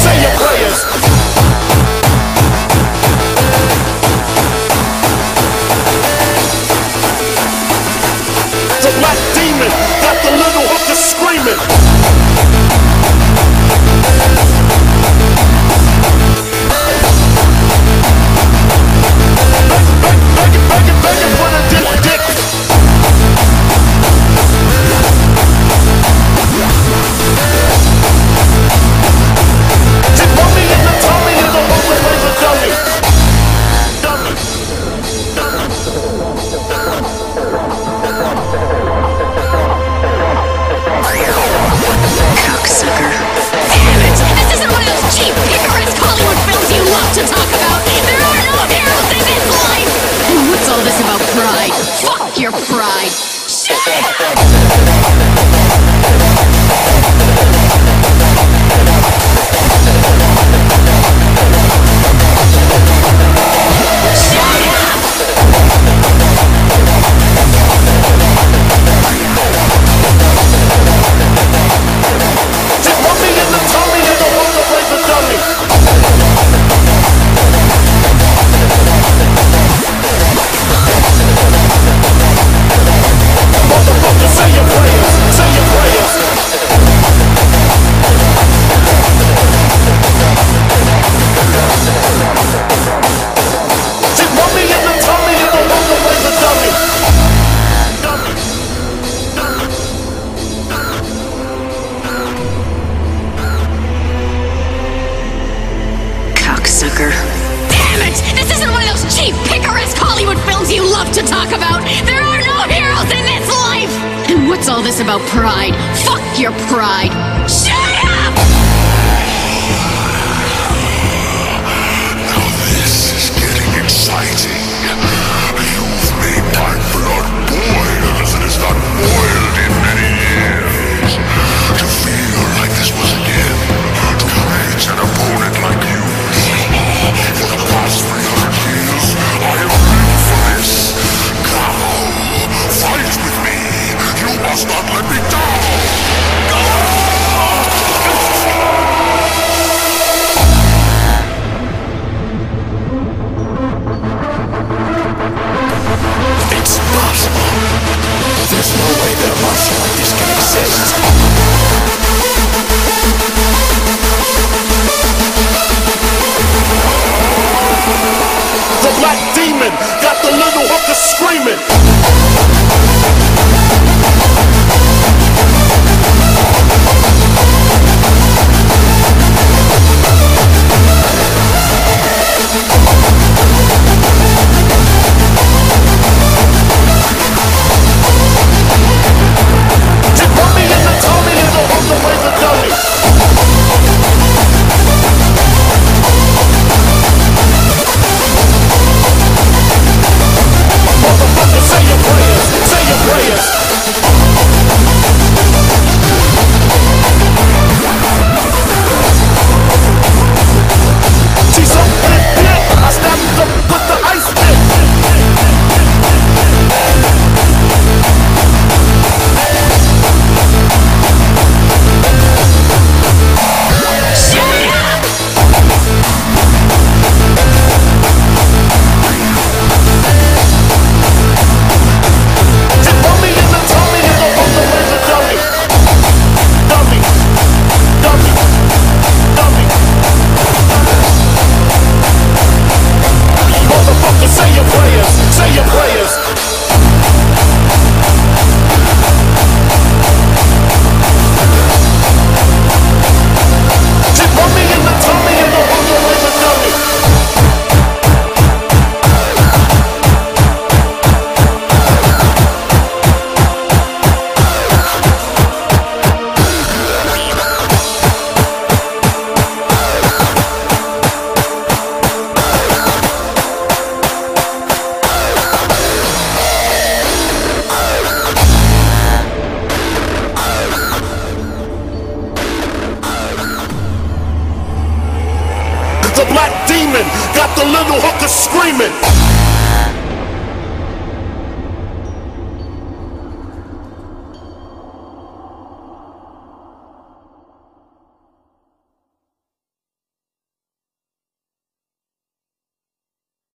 Say your prayers. Damn it! This isn't one of those cheap, Hollywood films you love to talk about! There are no heroes in this life! What's all this about pride? Fuck your pride! Shit! talk about. There are no heroes in this life! And what's all this about pride? Fuck your pride! stop, let me die! black demon got the little hooker screaming.